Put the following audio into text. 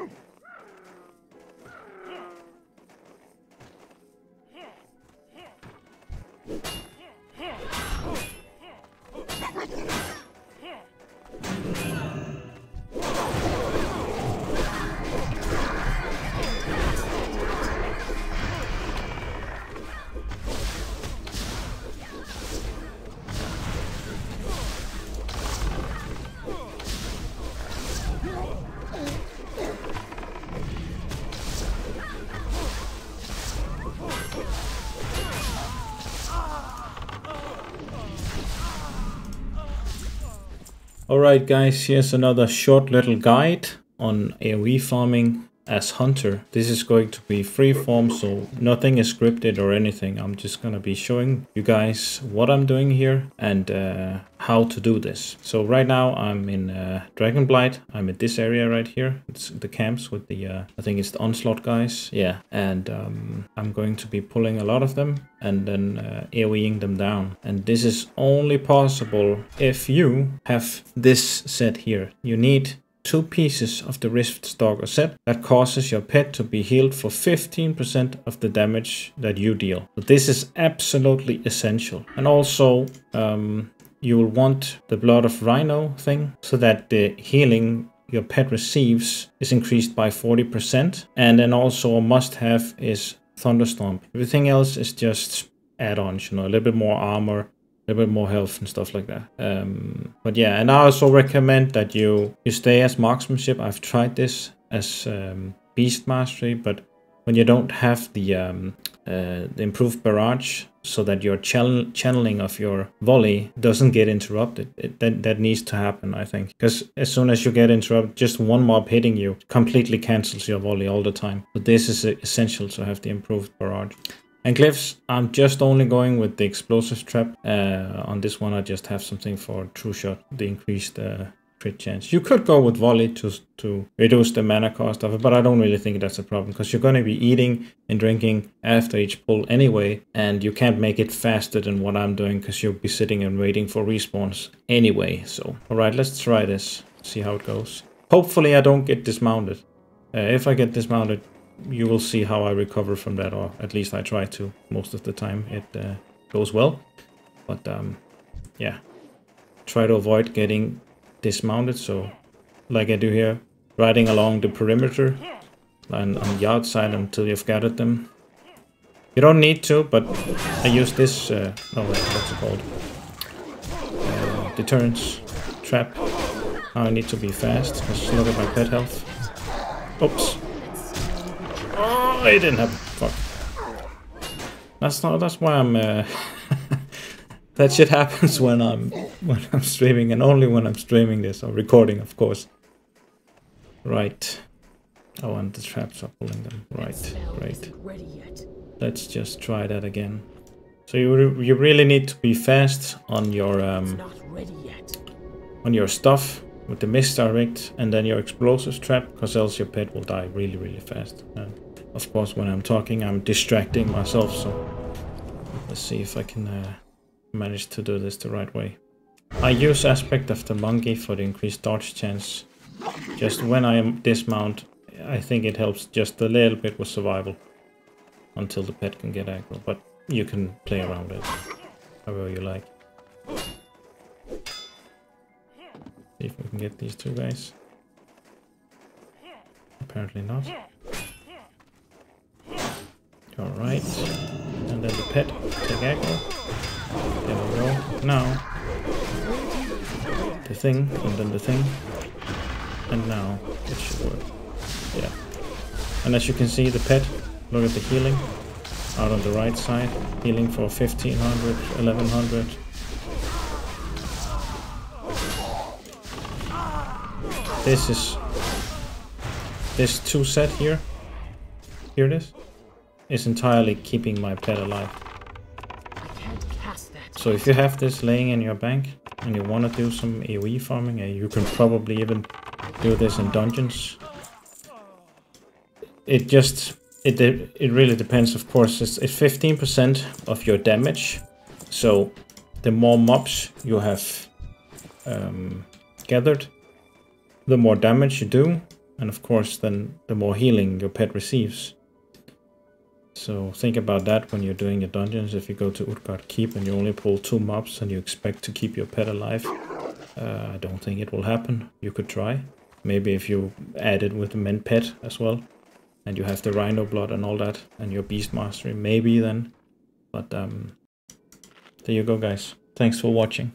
Oof. Alright guys, here's another short little guide on AoE farming as Hunter. This is going to be freeform, so nothing is scripted or anything. I'm just gonna be showing you guys what I'm doing here and uh, how to do this. So right now I'm in uh, Dragonblight. I'm in this area right here. It's the camps with the, uh, I think it's the Onslaught guys. Yeah, and um, I'm going to be pulling a lot of them and then uh, AoEing them down. And this is only possible if you have this set here. You need two pieces of the Rift Stalker set that causes your pet to be healed for 15% of the damage that you deal. So this is absolutely essential. And also, um, you will want the Blood of Rhino thing so that the healing your pet receives is increased by 40%. And then also a must-have is Thunderstomp. Everything else is just add-ons, you know, a little bit more armor, a little bit more health and stuff like that. Um, but yeah, and I also recommend that you you stay as marksmanship. I've tried this as um, beast mastery, but when you don't have the, um, uh, the improved barrage, so that your channel channeling of your volley doesn't get interrupted. It, that that needs to happen, I think, because as soon as you get interrupted, just one mob hitting you completely cancels your volley all the time. But this is essential to have the improved barrage. And glyphs, I'm just only going with the explosive trap. Uh, on this one, I just have something for true shot, the increased uh, crit chance. You could go with volley to, to reduce the mana cost of it, but I don't really think that's a problem because you're going to be eating and drinking after each pull anyway, and you can't make it faster than what I'm doing because you'll be sitting and waiting for respawns anyway. So, alright, let's try this, see how it goes. Hopefully I don't get dismounted. Uh, if I get dismounted, you will see how I recover from that, or at least I try to. Most of the time it uh, goes well. But um, yeah, try to avoid getting dismounted. So like I do here, riding along the perimeter and on the outside until you've gathered them. You don't need to, but I use this, uh, oh wait, what's it called? Uh, deterrence trap. I need to be fast, because look at my pet health. Oops. It didn't happen. Fuck. That's not. That's why I'm. Uh, that shit happens when I'm when I'm streaming, and only when I'm streaming this or recording, of course. Right. Oh, and the traps are pulling them. Right. Great. Let's just try that again. So you re you really need to be fast on your um, on your stuff with the misdirect and then your explosives trap, because else your pet will die really really fast. And of course, when I'm talking, I'm distracting myself, so let's see if I can uh, manage to do this the right way. I use Aspect of the Monkey for the increased dodge chance. Just when I dismount, I think it helps just a little bit with survival until the pet can get aggro, but you can play around it however you like. See if we can get these two guys. Apparently not. Alright. And then the pet. Take aggro. There we go. Now. The thing, and then the thing. And now it should work. Yeah. And as you can see, the pet, look at the healing. Out on the right side. Healing for 1500, 1100. This is... This two set here. Here it is is entirely keeping my pet alive. So if you have this laying in your bank and you want to do some AoE farming, you can probably even do this in dungeons. It just, it, it really depends of course, it's 15% of your damage. So the more mobs you have um, gathered, the more damage you do, And of course, then the more healing your pet receives. So think about that when you're doing your dungeons. If you go to Utgard Keep and you only pull two mobs and you expect to keep your pet alive, uh, I don't think it will happen. You could try. Maybe if you add it with the Mend Pet as well, and you have the rhino blood and all that, and your beast mastery, maybe then. But um, there you go, guys. Thanks for watching.